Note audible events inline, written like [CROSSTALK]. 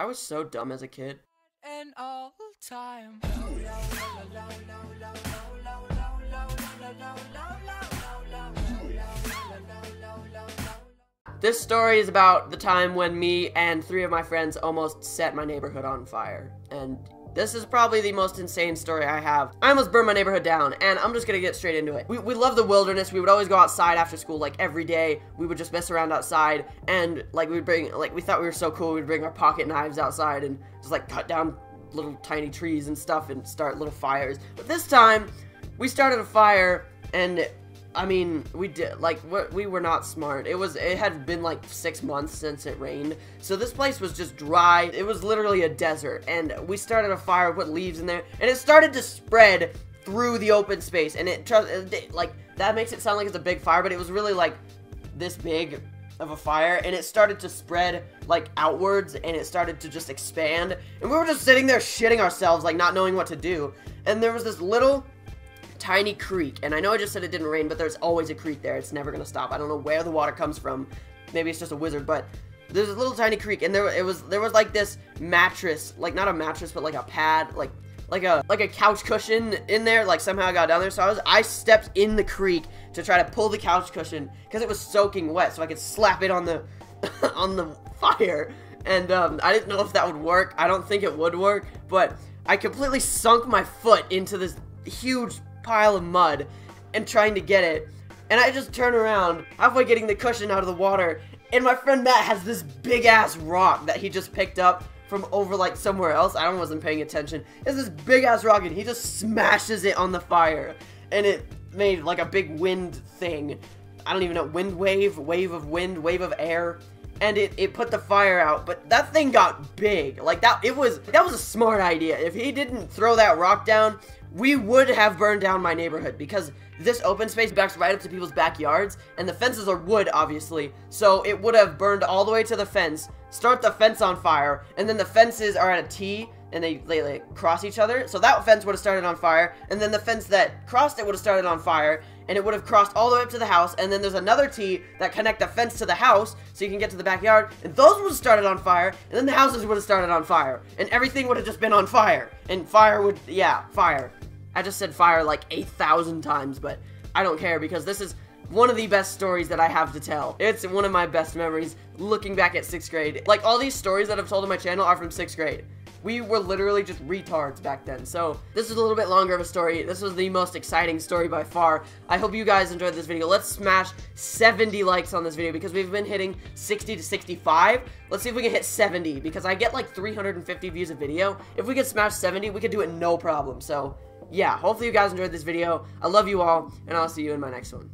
I was so dumb as a kid. and all time. This story is about the time when me and three of my friends almost set my neighborhood on fire. And this is probably the most insane story I have. I almost burned my neighborhood down, and I'm just gonna get straight into it. We, we love the wilderness. We would always go outside after school, like, every day. We would just mess around outside, and, like, we would bring, like, we thought we were so cool, we'd bring our pocket knives outside and just, like, cut down little tiny trees and stuff and start little fires. But this time, we started a fire, and I mean, we did like we were not smart. It was it had been like six months since it rained, so this place was just dry. It was literally a desert, and we started a fire, put leaves in there, and it started to spread through the open space. And it like that makes it sound like it's a big fire, but it was really like this big of a fire, and it started to spread like outwards, and it started to just expand. And we were just sitting there shitting ourselves, like not knowing what to do. And there was this little tiny creek. And I know I just said it didn't rain, but there's always a creek there. It's never going to stop. I don't know where the water comes from. Maybe it's just a wizard, but there's a little tiny creek and there it was there was like this mattress, like not a mattress, but like a pad, like like a like a couch cushion in there like somehow I got down there so I was I stepped in the creek to try to pull the couch cushion because it was soaking wet so I could slap it on the [LAUGHS] on the fire and um, I didn't know if that would work I don't think it would work but I completely sunk my foot into this huge pile of mud and trying to get it. And I just turn around, halfway getting the cushion out of the water, and my friend Matt has this big ass rock that he just picked up from over like somewhere else. I wasn't paying attention. It's this big ass rock and he just smashes it on the fire. And it made like a big wind thing. I don't even know, wind wave, wave of wind, wave of air. And it, it put the fire out, but that thing got big. Like that, it was, that was a smart idea. If he didn't throw that rock down, we would have burned down my neighborhood because this open space backs right up to people's backyards and the fences are wood obviously. So it would have burned all the way to the fence start the fence on fire and then the fences are at a T and they, they, they cross each other. So that fence would have started on fire and then the fence that crossed it would have started on fire and it would have crossed all the way up to the house and then there's another T that connect the fence to the house so you can get to the backyard and those would have started on fire and then the houses would have started on fire and everything would have just been on fire and fire would yeah fire I just said fire like 8,000 times, but I don't care because this is one of the best stories that I have to tell. It's one of my best memories looking back at 6th grade. Like, all these stories that I've told on my channel are from 6th grade. We were literally just retards back then. So, this is a little bit longer of a story. This was the most exciting story by far. I hope you guys enjoyed this video. Let's smash 70 likes on this video because we've been hitting 60 to 65. Let's see if we can hit 70 because I get like 350 views a video. If we could smash 70, we could do it no problem. So, yeah, hopefully you guys enjoyed this video. I love you all, and I'll see you in my next one.